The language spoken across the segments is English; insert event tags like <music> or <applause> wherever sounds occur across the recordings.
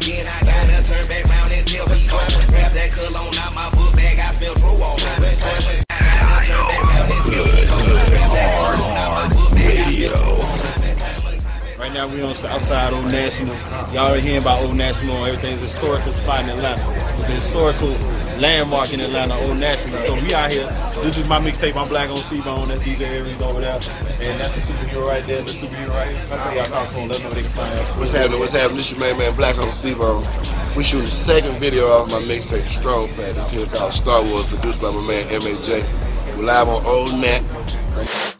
again. I gotta turn back round and tell me. Grab that cologne out my book bag. I smell all time. Right now we on outside Old National. Y'all are hearing about Old National. Everything's historical spot in Atlanta. It's a historical landmark in Atlanta, Old National. So we out here. This is my mixtape. I'm Black on C-Bone. That's DJ Aaries over there. And that's the superhero right there. The superhero right here. Okay, y'all talk to him. Let them know they can find. What's happening? What's happening? This your man, man, Black on C-Bone. We shooting the second video off my mixtape, Strong Fat. This tune called Star Wars, produced by my man M.A.J. We're live on Old Nat.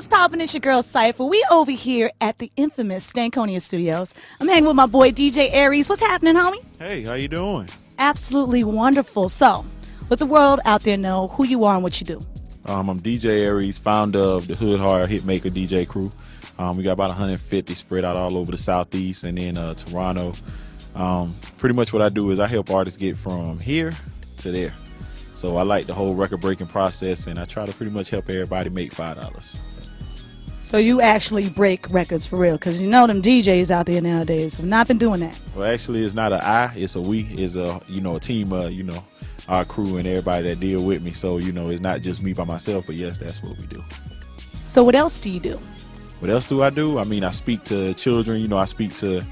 What's poppin'? It's your girl Cypher. We over here at the infamous Stankonia Studios. I'm hanging with my boy DJ Aaries. What's happening, homie? Hey, how you doing? Absolutely wonderful. So, let the world out there know who you are and what you do. Um, I'm DJ Aaries, founder of the Hood Hard Hitmaker DJ crew. Um, we got about 150 spread out all over the southeast and then uh, Toronto. Um, pretty much what I do is I help artists get from here to there. So I like the whole record breaking process, and I try to pretty much help everybody make five dollars. So you actually break records for real, because you know them DJs out there nowadays have not been doing that. Well, actually, it's not a I, it's a we. It's a you know a team. Uh, you know, our crew and everybody that deal with me. So you know, it's not just me by myself. But yes, that's what we do. So what else do you do? What else do I do? I mean, I speak to children. You know, I speak to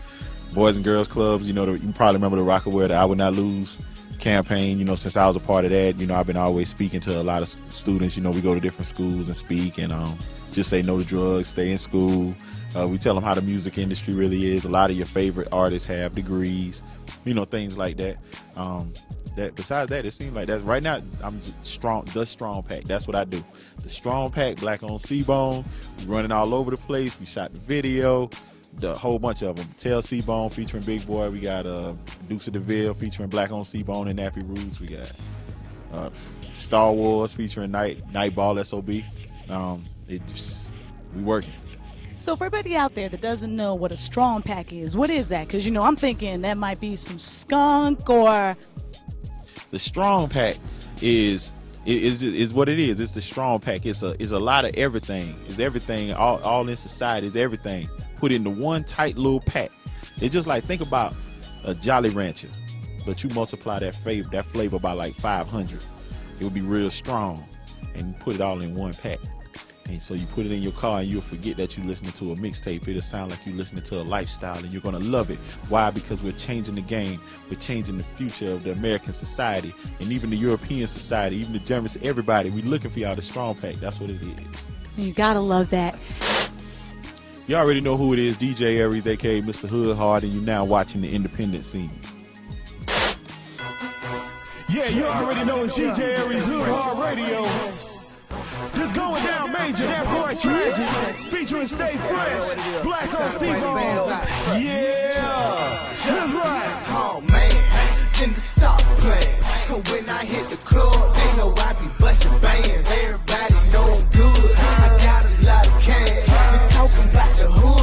boys and girls clubs. You know, the, you probably remember the Rockaware, that I Would Not Lose campaign. You know, since I was a part of that, you know, I've been always speaking to a lot of students. You know, we go to different schools and speak and um, just say no to drugs, stay in school. Uh, we tell them how the music industry really is. A lot of your favorite artists have degrees, you know, things like that. Um, that besides that, it seems like that's right now. I'm strong, the strong pack. That's what I do. The strong pack, black on C-Bone. We running all over the place. We shot the video the whole bunch of them. Tell C Bone featuring Big Boi. We got uh, Dukes of Deville featuring Black on C Bone and Nappy Roots. We got uh, Star Wars featuring Night Nightball SOB. Um, it just we working. So for everybody out there that doesn't know what a strong pack is, what is that? Because you know I'm thinking that might be some skunk or The strong pack is is is what it is. It's the strong pack. It's a it's a lot of everything. It's everything. All all in society is everything put into one tight little pack. It's just like think about a Jolly Rancher, but you multiply that flavor that flavor by like 500. It would be real strong, and put it all in one pack. And so you put it in your car, and you'll forget that you're listening to a mixtape. It'll sound like you're listening to a lifestyle, and you're gonna love it. Why? Because we're changing the game. We're changing the future of the American society, and even the European society, even the Germans. Everybody, We're looking for y'all the strong pack. That's what it is. you gotta love that. You already know who it is, DJ Aaries, aka Mr. Hood Hard, and you're now watching the independent scene. Yeah, you already know it's DJ Aaries Hood Hard Radio. This going down major, that boy tragic, featuring Stay Fresh, Black on C-Bone. Yeah, that's right. Oh man, then to stop playing. Cause when I hit the club, they know I be busting bands. Everybody know I'm good. I got a lot of cash. They talking about the hood.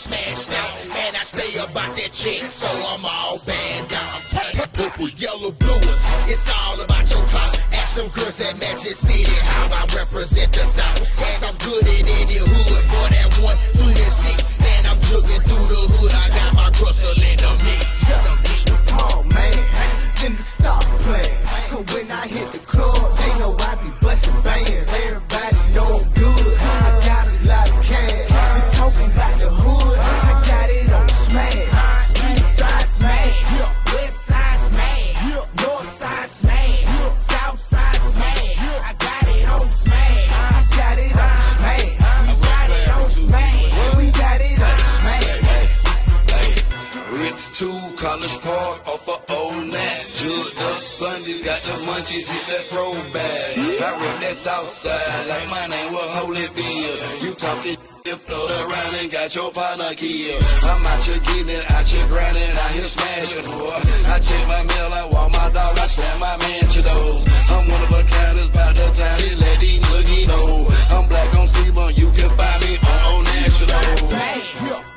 Smashed out. And I stay about that chick. So I'm all banned out. Purple, yellow, blue. It's all about your clout. Ask them girls that Magic City how I represent the South. Yes, I'm good in any hood. For that one through the six. And I'm jugging through the hood. I got my Russell in the mix. Oh man, then to stop playing. Cause when I hit the club, they know I be busting bands. Everybody know I'm good. College Park, off of Old Nat. Jugged up Sundays, got the munchies, hit that pro bag. I rep that south side like my name was Holyfield. You talking float around and got your partner killed. I'm out here getting out here grinding, out here smashing, boy. I check my mail, I walk my dog, I slam my man to those. I'm one of a kind, it's about the time to let these noogie know. I'm black on C-Bone, you can find me on Old National. smash.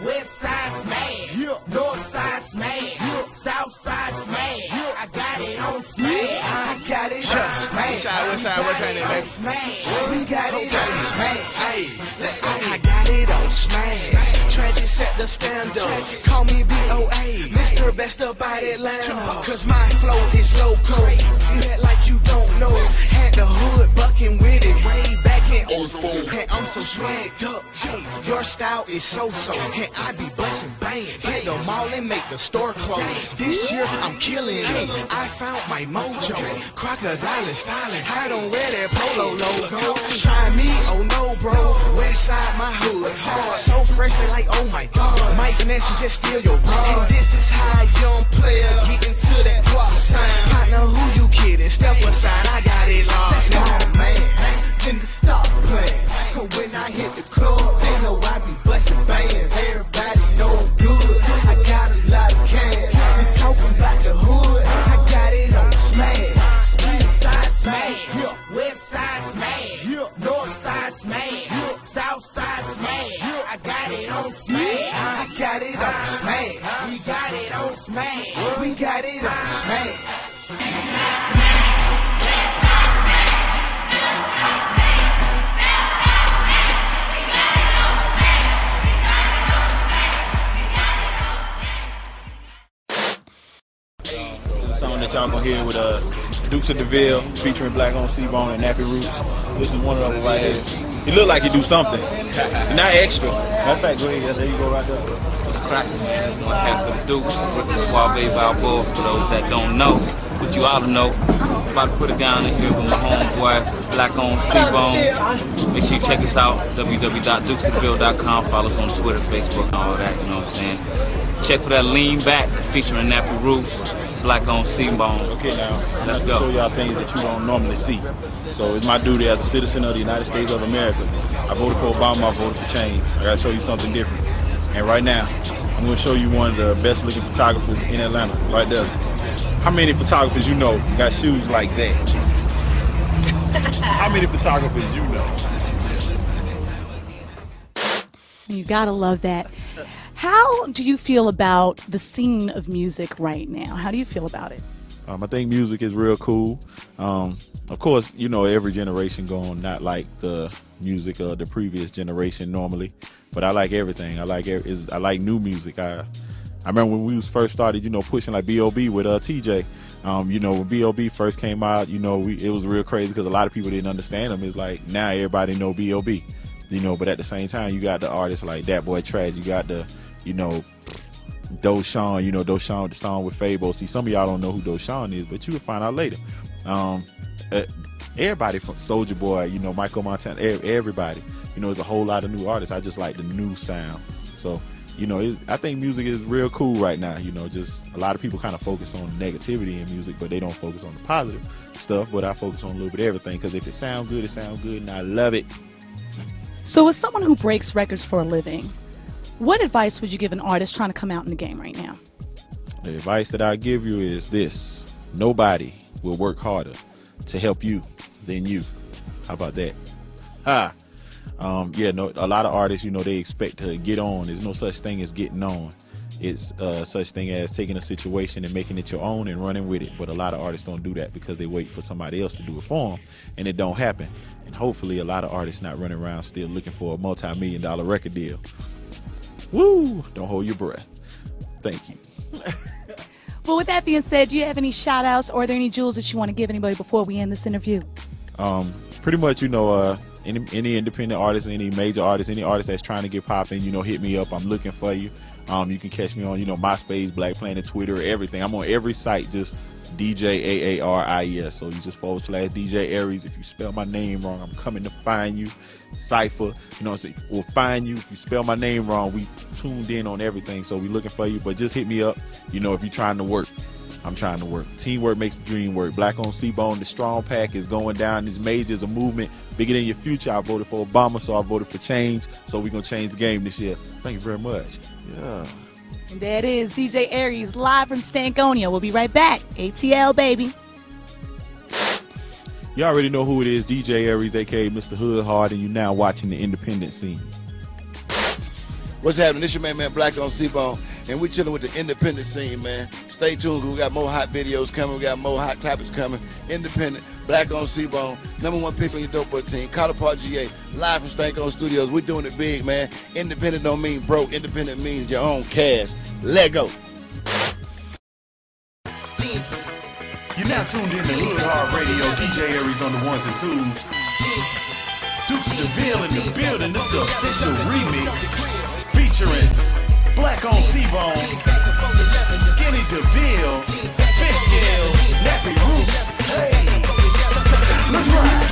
West side smash. North side smash. South side smash. I got it on smash. I got it on smash. west side, west side, baby. Smash. We got it on smash. Hey, let's go. I got it on smash. Tragic set the standard. Call me BOA. Mr. Best about Atlanta. Cause my flow is loco. Act like you don't know. Had the hood bucking with it. Way back in 04. And I'm so swagged up. Your style is so so. And I be busting bands. Hit the mall and make the store close. This year I'm killing it. I found my mojo. Crocodile styling. I don't wear that polo logo. Try me, oh no, bro. West side, my hood. Hard. So fresh, they like, oh my god. Mike Finesse just steal your bra. And this is how a young player get into that guap sign. Partner, who you kidding? Step aside, I got it lost. Let's go, man. Nigga, stop playing. Cause when I hit the club, they know I be busting bands. Everybody know I'm good. I got a lot of cash. You talking about the hood? I got it on smash. East side smash. West side smash. North side smash. South side smash. I got it on smash. I got it on smash. We got it on smash. We got it on smash. Y'all hear with uh, Dukes of DeVille featuring Black on C-Bone and Nappy Roots. This is one of them right here. He look like he do something. Not extra. Matter of fact, go ahead. There you go right there. What's cracking, man? It's one heck of Dukes with the Suave Balboa for those that don't know. But you ought to know. About to put a guy in here with my homeboy, Black on C-Bone. Make sure you check us out, www.dukesofdeville.com. Follow us on Twitter, Facebook, and all that, you know what I'm saying? Check for that lean back featuring Nappy Roots, Black on C-Bone. Okay, now Let's I'm go. show y'all things that you don't normally see. So it's my duty as a citizen of the United States of America. I voted for Obama. I voted for change. I gotta show you something different. And right now, I'm gonna show you one of the best looking photographers in Atlanta. Right there. How many photographers you know got shoes like that? How many photographers you know? You gotta love that. How do you feel about the scene of music right now? How do you feel about it? Um, I think music is real cool. Um, of course, you know every generation going not like the music of the previous generation normally, but I like everything. I like I like new music. I I remember when we was first started, you know, pushing like B.O.B. with uh, TJ. Um, you know, when B.O.B. first came out, you know, we it was real crazy because a lot of people didn't understand him. It's like now everybody know B.O.B. You know, but at the same time, you got the artists like that boy Trash. You got the, you know, Doshawn, you know, Doshawn, the song with Fable. See, some of y'all don't know who Doshawn is, but you will find out later. Um, uh, everybody from Soulja Boy, you know, Michael Montana, everybody, you know, there's a whole lot of new artists. I just like the new sound. So, you know, I think music is real cool right now. You know, just a lot of people kind of focus on negativity in music, but they don't focus on the positive stuff. But I focus on a little bit of everything because if it sounds good, it sounds good, and I love it. So, as someone who breaks records for a living, what advice would you give an artist trying to come out in the game right now? The advice that I give you is this nobody will work harder to help you than you. How about that? Ha! Um, yeah, no, a lot of artists, you know, they expect to get on. There's no such thing as getting on. It's uh, such thing as taking a situation and making it your own and running with it. But a lot of artists don't do that because they wait for somebody else to do it for them, and it don't happen. And hopefully, a lot of artists not running around still looking for a multi-million dollar record deal. Woo! Don't hold your breath. Thank you. <laughs> Well, with that being said, do you have any shout outs or are there any jewels that you want to give anybody before we end this interview? um, pretty much, you know, uh, any any independent artist, any major artist, any artist that's trying to get popping, you know, hit me up. I'm looking for you. Um, you can catch me on, you know, MySpace, Black Planet, Twitter, everything. I'm on every site, just DJ A A R I E S. So you just forward slash DJ Aaries. If you spell my name wrong, I'm coming to find you. Cipher, you know, what I'm saying, we'll find you. If you spell my name wrong, we tuned in on everything. So we looking for you. But just hit me up, you know, if you're trying to work. I'm trying to work. Teamwork makes the dream work. Black on C-Bone, the strong pack is going down. These majors, a movement bigger than your future. I voted for Obama, so I voted for change. So we're gonna change the game this year. Thank you very much. Yeah. And there it is, DJ Aaries live from Stankonia. We'll be right back. ATL, baby. You already know who it is, DJ Aaries, aka Mr. Hood Hard, and you now watching the independent scene. What's happening? This your man, man, Black on C-Bone, and we're chilling with the independent scene, man. Stay tuned, we got more hot videos coming. We got more hot topics coming. Independent, Black on C-Bone, number one pick on your dope boy team, College Park GA, live from Stank on Studios. We're doing it big, man. Independent don't mean broke. Independent means your own cash. Let go. You're now tuned in to Hood Hard Radio. DJ Aaries on the ones and twos. Dukes of DeVille in the building. This the official remix featuring Black on C-Bone, Skinny DeVille, Fish Scales, Nappy Roots. Hey, let's ride.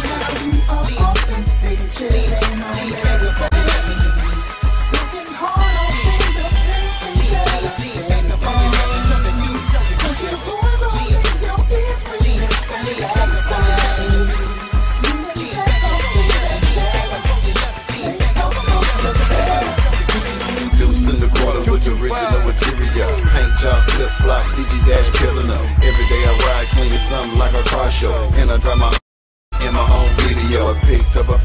Show. And I drive my in my own video. I picked up a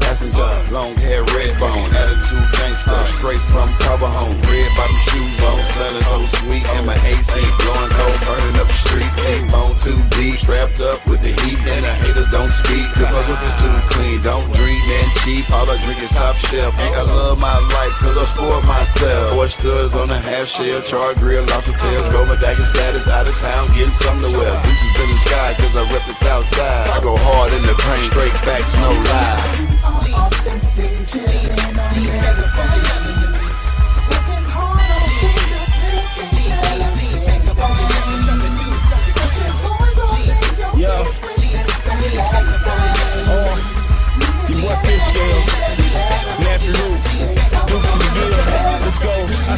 long hair, red bone, attitude gangster, straight from cover home. Red bottom shoes on, smelling so sweet, and my AC blowing cold, burning up the streets, Seat bone too deep, strapped up with the heat, and the haters don't speak, cause my whip is too clean. Don't dream and cheap, all I drink is top shelf. And I love my life, cause I spoil myself. Oysters on a half shell, char grill, lobster tails, go medallion status, out of town, getting something to wear. Deuces in the sky, cause I rep the south side. I go hard in the paint, straight facts, no lie.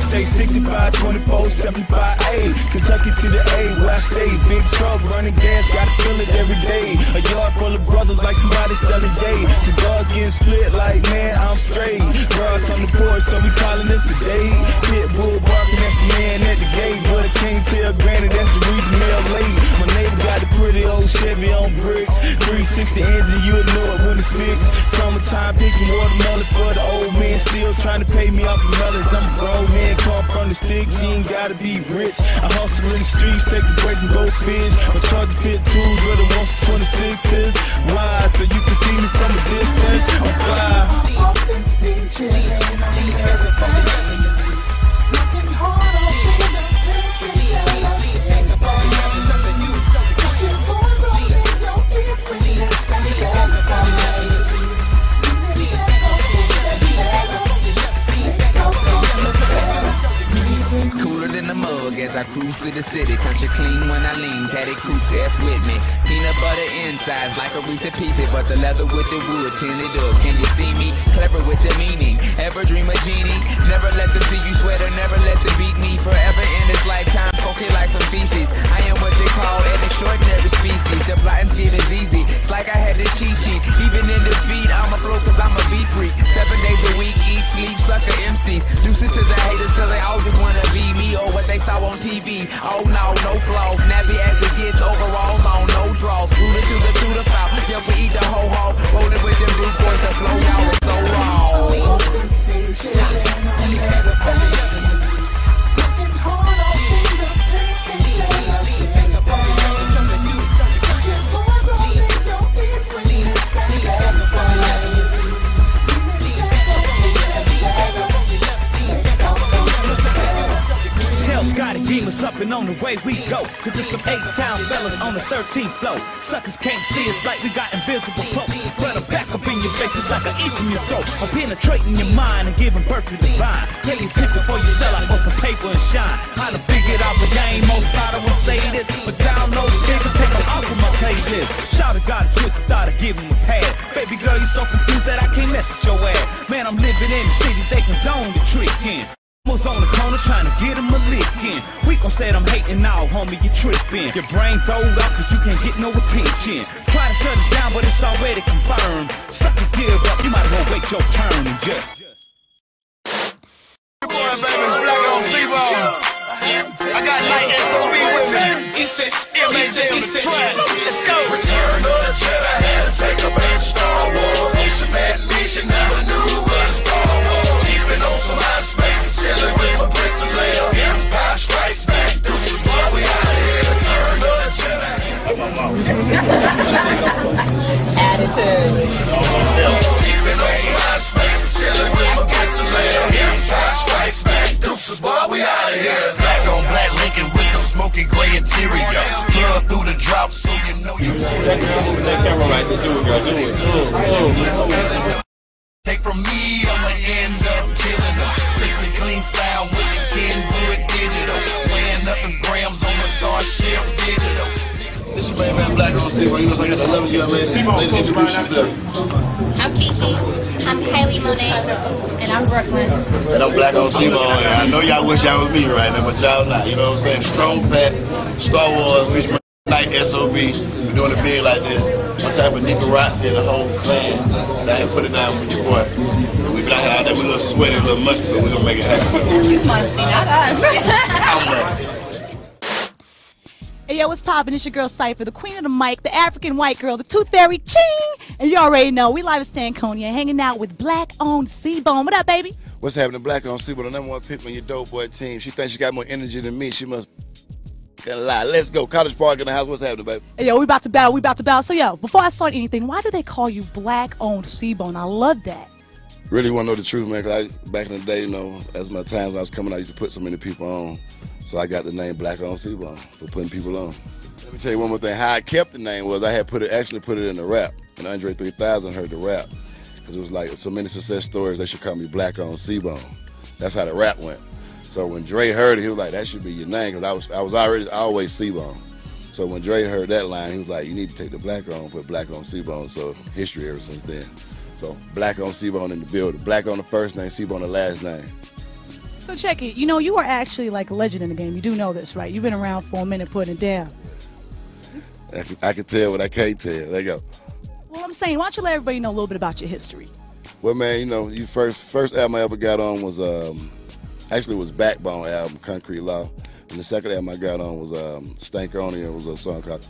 Stay 65, 24, 75, A. Kentucky to the A, where I stay. Big truck, running gas, gotta fill it every day. A yard full of brothers like somebody selling day. Cigars getting split like, man, I'm straight. Girls on the porch, so we calling this a day. Pitbull barking, that's the man at the gate. But I can't tell granny, that's the reason they're late. My neighbor got a pretty old Chevy on bricks. 360 engine, you'll know it when it's fixed. Summertime picking watermelon for the old man. Still trying to pay me off the melons. I'm a grown man, come from the sticks. You ain't gotta be rich. I hustle in the streets, take a break and go fish. Charger fit tools, but it wants 26s. Why? So you can see me from a distance. I'm fly. Cooler cruise through the city. Country clean when I lean, caddy coops F with me. Peanut butter insides like a Reese piece, but the leather with the wood tinted up. Can you see me? Clever with the meaning. Ever dream a genie? Never let them see you sweat or never let them beat me. Forever in this lifetime, funky like some feces. I am what you call an extraordinary species. The plotting scheme is easy. It's like I had the cheat sheet. Even in defeat, I'm a flow cause I'm a beat freak. Seven days a week, eat, sleep, sucker MCs. Deuces to the haters cause they all just wanna be me or what they saw on TV. Oh no, no flaws. Snappy as it gets, overalls 13th floor. Suckers can't see us like we got invisible cloaks. But I'm back up in your face just like an itch in your throat. I'm penetrating your mind and giving birth to divine. Pay attention for you sell out for some paper and shine. I done figured out the game, most thought I would say this. But down those figures, take them off of my playlist. Shout out got a thought I'd give him a pad. Baby girl, you so confused Was on the corner trying to get him a lick in. We gon' say I'm hating now, homie, you trippin'. Your brain throwed up cause you can't get no attention. Try to shut us down, but it's already confirmed. Suck and give up, you might as well wait your turn and just. Boy, baby, black on C-Bone. I got night SOB with me. East East East Let's go. Return of the Jedi had to take a back Star Wars. Mission that mission, never knew what a Star Wars. Keeping on some high space, chilling with my princess Leia. Empire Strikes Back, deuces, boy, we out of here. Return of the Jedi. Keeping on some high space, chilling with my princess Leia. Empire Strikes Back, deuces, boy, we out of here. Black on black Lincoln with the smoky gray interior. Plug through the drought so you know you That camera right there, do it, girl, do it. Move, move. Take from me, I'ma end up killing them. Crispy clean sound with the Kenwood digital. Weighing nothing grams on the Starship digital. This your main man Black on C-Bone. You know, so I got the love you, man. Ladies, introduce yourself. I'm Kiki. I'm Kylie Monet. And I'm Brooklyn. And I'm Black on C-Bone. And I know y'all wish y'all was me right now, but y'all not. You know what I'm saying? Strong Pack, Star Wars, Rich Night, SOB. We're doing it big like this. One time for Nicaragua and the whole clan. Down here, put it down with your boy. And we be out here out there, we a little sweaty, a little musty, but we gonna make it happen. <laughs> You must be, not us. <laughs> I'm musty. Hey, yo, what's poppin'? It's your girl Cypher, the queen of the mic, the African white girl, the tooth fairy, ching! And you already know, we live at Stankonia, hanging out with Black owned C-Bone. What up, baby? What's happening, Black on C-Bone, the number one pick on your dope boy team. She thinks she got more energy than me. She must. Gotta lie. Let's go. College Park in the house. What's happening, baby? Hey, yo, we about to battle, we about to battle. So, yo, before I start anything, why do they call you Black owned C-Bone? I love that. really want to know the truth, man. Cause I, back in the day, you know, as my times I was coming, I used to put so many people on. So I got the name Black on C-Bone for putting people on. Let me tell you one more thing. How I kept the name was I had put it actually put it in the rap, and Andre 3000 heard the rap because it was like so many success stories. They should call me Black on C-Bone. That's how the rap went. So when Dre heard it, he was like, "That should be your name," because I was I was already always C-Bone. So when Dre heard that line, he was like, "You need to take the Black on, put Black on C-Bone." So history ever since then. So Black on C-Bone in the building. Black on the first name, C-Bone the last name. So, check it. You know, you are actually like a legend in the game. You do know this, right? You've been around for a minute putting it down. I can, I can tell what I can't tell. There you go. Well, I'm saying, why don't you let everybody know a little bit about your history? Well, man, you know, you first first album I ever got on was um, actually it was Backbone album, Concrete Law, and the second album I got on was um, Stankonia. It was a song called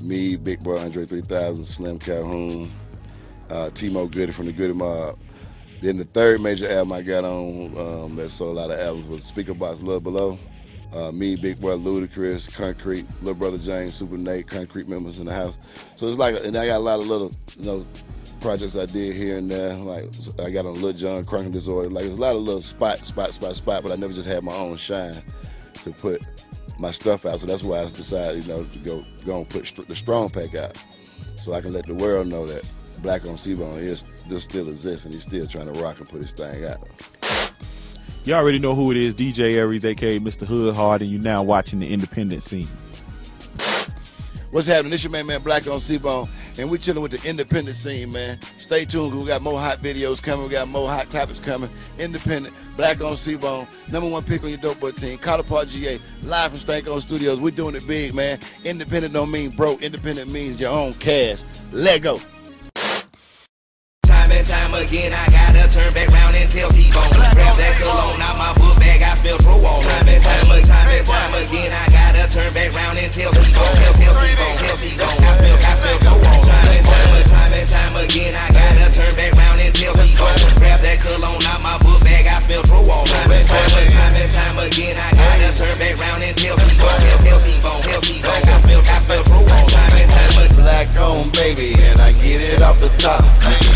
Me, Big Boi, Andre 3000, Slim Calhoun, uh, T-Mo Goodie from the Goodie Mob. Then the third major album I got on um, that sold a lot of albums was Speakerboxxx Love Below. Uh, me, Big Boi, Ludacris, Concrete, Little Brother James, Super Nate, Concrete members in the house. So it's like, and I got a lot of little, you know, projects I did here and there. Like I got on Lil Jon, Crunking Disorder. Like there's a lot of little spot, spot, spot, spot, but I never just had my own shine to put my stuff out. So that's why I decided, you know, to go go and put str- the Strong Pack out, so I can let the world know that Black on C-Bone is this still exists and he's still trying to rock and put his thing out. You already know who it is, DJ Aaries, aka Mr. Hood Hard, and you're now watching the independent scene. What's happening? This your main man Black on C-Bone, and we're chilling with the independent scene, man. Stay tuned, we got more hot videos coming. We got more hot topics coming. Independent, Black on C-Bone, number one pick on your dope boy team. College Park GA, live from Stank On Studios. We're doing it big, man. Independent don't mean broke. Independent means your own cash. Let go. Time and time again, I gotta turn back round and tell C-Bone. Grab that cologne out my book bag, I smell dro all Time and time, and time and time again, I gotta turn back round and tell C-Bone. Tell, tell C-Bone, tell C-Bone, I smell, I smell dro all Time and time, and time and time again, I gotta turn back round and tell C-Bone. Grab that cologne out my book bag, I smell dro all Time and time, and time and time again, I gotta turn back round and tell C-Bone. Tell, tell C-Bone, tell C-Bone, I smell, I smell dro all Time and time, and Black on baby, and I get it off the top.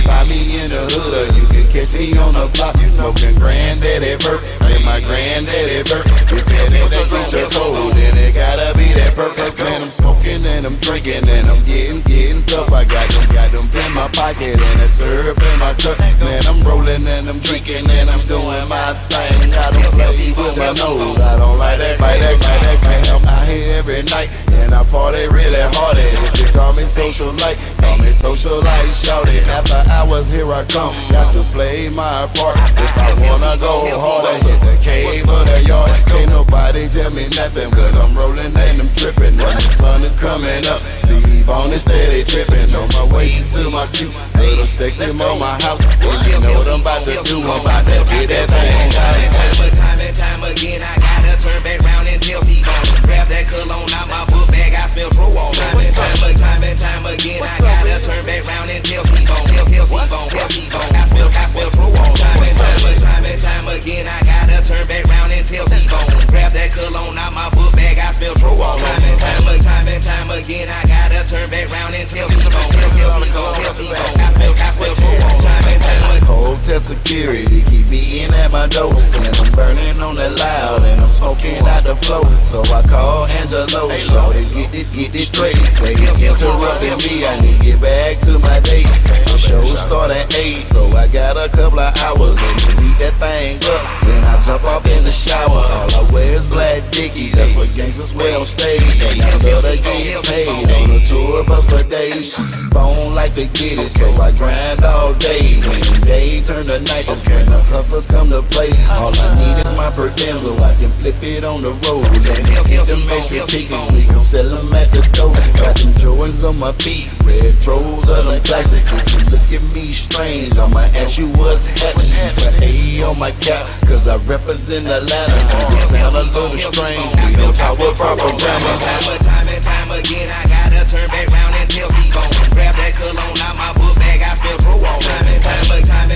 Find me in the hood, you can catch me on the block. Smoking granddaddy burp, and my granddaddy burp. If that is that just hold, then it gotta be that purpose. Man, I'm smoking and I'm drinking and I'm getting, getting tough. I got them, got them in my pocket and a syrup in my truck. Man, I'm rolling and I'm drinking and I'm doing my thing. I don't play with my nose. I don't like that, like that, like that. Man, I'm out here every night and I party really hard. If you call me socialite, call me socialite, shout it. After hours, here I come, got to play my part. If I wanna go harder, hit the cave or the yard. Ain't nobody tell me nothing, cause I'm rolling and I'm tripping. And the sun is coming up, C-Bone is steady tripping. On my way to my cute little sexy mama house. Well, you know what I'm about to do, I'm about to get that thing. Time and time and time again, I gotta turn back round and tell C-Bone. Grab that cologne out my book bag, I smell true all and and time me in at my door. And I'm burning on the loud and I'm smoking out the flow. So I call Angelo, shorty, get it, get it straight. They interrupting me, I need to get back to my date. The show start at 8, so I got a couple of hours. And to beat that thing up, then I jump off in the shower. All I wear is black dickies, that's what gangsters wear on stage. I love to get paid on a tour bus for days. Bone like to get it, so I grind all day. When day turn to night, that's when the hustlers come to play. All I need I can flip it on the road. Let me get the major tickets, we can sell them at the door. Got them Jordans on my feet, red trolls of them you look at me strange, I'ma ask you what's happening. But on my cap, cause I represent Atlanta. It sound a little strange, we don't talk with proper. Time and time and time again, I gotta turn back round and tell C-Bone. Grab that cologne out my book bag, I time and time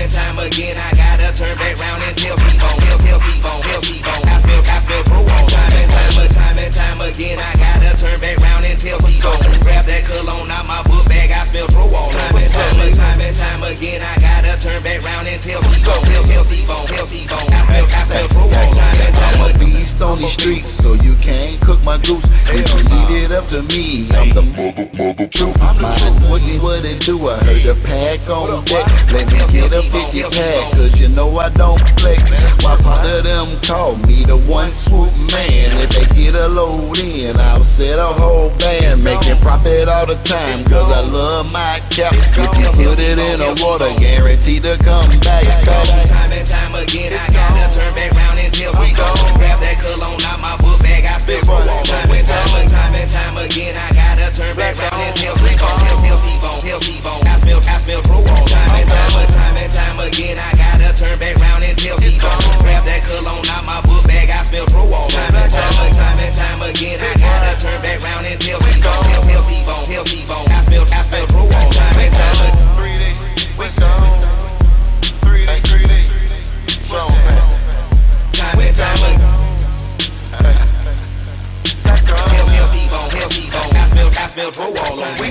and time again. I gotta turn back round and tell C-Bone, tell, tell C-Bone, tell C-Bone. I smell, I smell true all time and time and time and time again. I gotta turn back round and tell C-Bone. Grab that cologne out my book bag, I smell true all time and time and time and time again. I gotta turn back round and tell C-Bone, tell, tell C-Bone, tell C-Bone. I smell, I smell true all time and time I'm a beast on these streets, so you can't cook my goose. If you leave it up to me, I'm the mother, mother truth. Mind what, what it do? I heard the pack on deck. Let me get a 50 pack, cause you know I don't flex. My part of them call me the one swoop man. If they get a load in, I'll set a whole band. Making profit all the time, cause I love my cap. If you put it in the water, guaranteed to come back. It's called time and time again. I gotta turn back round and tell C-Bone. Grab that cologne out my book bag, I spell for all time and time and time and time again. I gotta turn back round and tell C-Bone, tell, tell C-Bone, tell C-Bone. I smell, I smell true all time and time and time and time again. I gotta turn back round and tell C-Bone. Grab that cologne out my book bag, I smell true all time and time and time and time again. I gotta turn back round and tell C-Bone, tell, tell C-Bone, tell C-Bone. I smell, I smell true all time and time Three days, we gone. Three days, three days. Strong man. time and time again. Tell, tell C-Bone, tell C-Bone. I smell, I smell true all over. We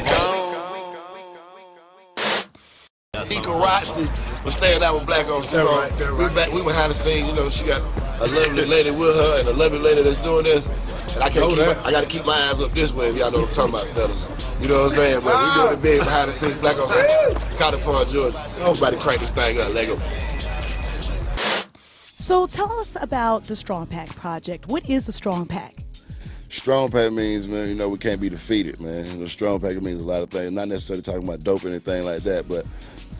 Ikarazzi was staying out with Black on Zero. right, that We right. back, we behind the scenes. You know, she got a lovely lady with her and a lovely lady that's doing this. And I can't Oh, keep, that. my, I got to keep my eyes up this way if y'all know what I'm talking about, fellas. You know what I'm saying? But we doing the big behind the scenes Black on Zero. Cotton Park, Georgia. Everybody crank this thing up, Lego. So tell us about the Strong Pack project. What is the Strong Pack? Strong pack means, man, you know, we can't be defeated, man. You know, strong pack means a lot of things. Not necessarily talking about dope or anything like that, but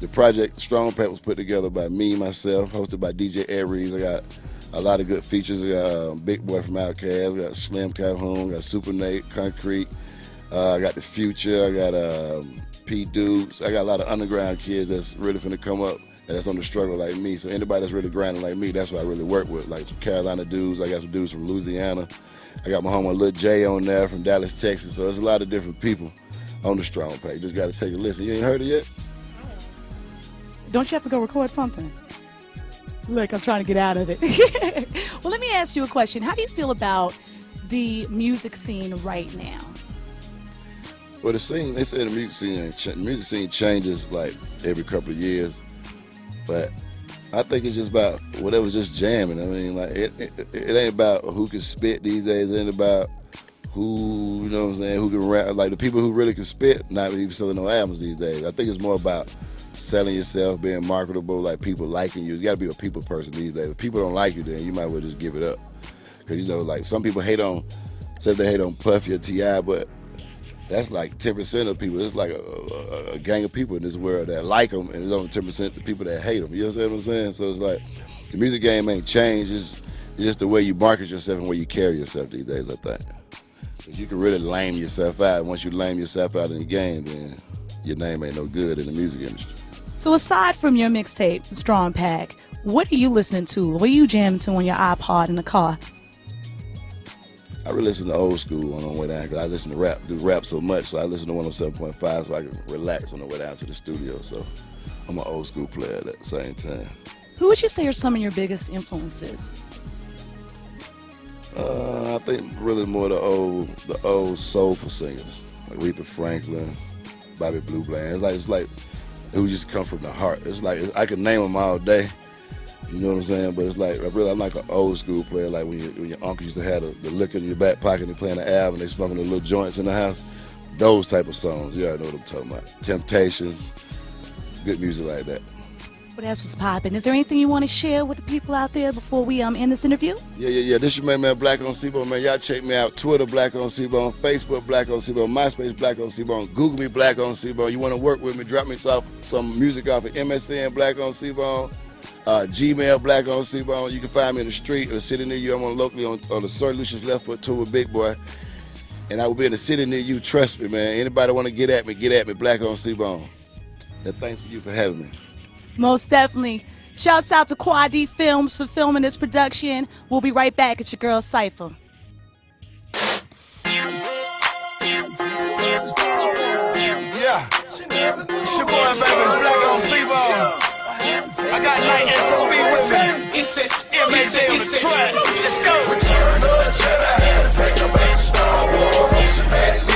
the project Strong Pack was put together by me, myself, hosted by DJ Aaries. I got a lot of good features. I got uh, Big Boi from Outkast, we got Slim Calhoun, got Super Nate, Concrete. Uh, I got the Future. I got um, P Dukes. I got a lot of underground kids that's really finna come up and that's on the struggle like me. So anybody that's really grinding like me, that's what I really work with. Like some Carolina dudes. I got some dudes from Louisiana. I got my homie Lil J on there from Dallas, Texas. So there's a lot of different people on the Strong Pack. Just got to take a listen. You ain't heard it yet? Don't you have to go record something? Look, I'm trying to get out of it. <laughs> well, let me ask you a question. How do you feel about the music scene right now? Well, the scene, they say the music scene, music scene changes like every couple of years, but I think it's just about whatever's just jamming. I mean, like it, it, it ain't about who can spit these days. It ain't about who, you know what I'm saying, who can rap. Like the people who really can spit, not even selling no albums these days. I think it's more about selling yourself, being marketable, like people liking you. You got to be a people person these days. If people don't like you, then you might as well just give it up. Because, you know, like some people hate on, say they hate on Puffy or T.I., but that's like 10% of people. It's like a, a, a gang of people in this world that like them, and it's only 10% the people that hate them. You understand what I'm saying? So it's like the music game ain't changed. It's, it's just the way you market yourself and where you carry yourself these days, I think. 'Cause you can really lame yourself out. Once you lame yourself out in the game, then your name ain't no good in the music industry. So aside from your mixtape, Strong Pack, what are you listening to? What are you jamming to on your iPod in the car? I really listen to old school on the way down because I listen to rap, do rap so much. So I listen to 107.5 so I can relax on the way down to the studio. So I'm an old school player at the same time. Who would you say are some of your biggest influences? Uh, I think really more the old, the old soulful singers like Aretha Franklin, Bobby Blue Bland. It's like it's like who just come from the heart. It's like I could name them all day. You know what I'm saying? But it's like really I'm like an old school player. Like when, you, when your uncle used to have the, the liquor in your back pocket and they playing the album, and they smoking the little joints in the house. Those type of songs. You already know what I'm talking about. Temptations, good music like that. What else was popping? Is there anything you want to share with the people out there before we um end this interview? Yeah, yeah, yeah. This your man, man, Black on C-Bone, man. Y'all check me out. Twitter, Black on C-Bone. Facebook, Black on C-Bone. MySpace, Black on C-Bone. Google me, Black on C-Bone. You want to work with me, drop me some, some music off of MSN, Black on C-Bone. Uh, Gmail, Black on C-Bone. You can find me in the street or the city near you. I'm on locally on, on the Sir Lucious Left Foot Tour with Big Boi. And I will be in the city near you. Trust me, man. Anybody want to get at me, get at me, Black on C-Bone. And thanks for you for having me. Most definitely. Shouts out to Quad D Films for filming this production. We'll be right back at your girl Cypher. Yeah. It's your boy, baby, Black on C-Bone. I got light SOB with me. It says MSA on the track. Let's go. Return of the Jedi. Take a back Star Wars. Ocean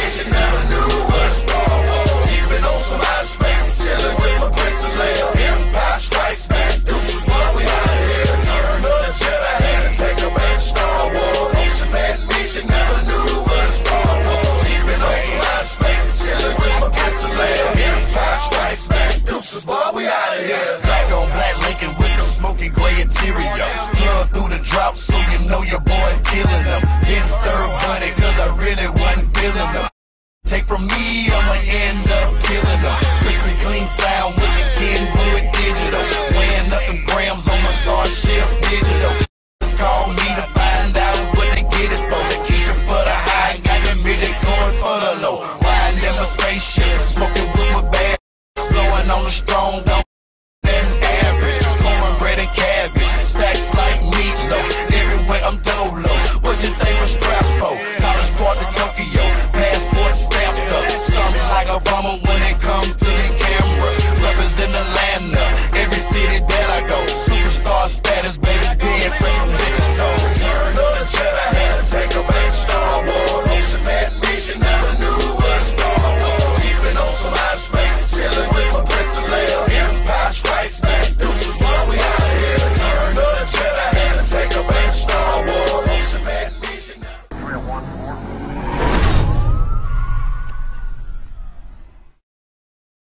the gray interior. Plug through the drop so you know your boy's killing them. Didn't serve honey cause I really wasn't feeling them. Take from me, I'ma end up killing them. Crispy clean sound with the Kenwood digital. Weighing up them grams on my Starship digital. Just call me to find out what they get it for. The Keisha the high, got the midget going for the low. Riding in my spaceship, smoking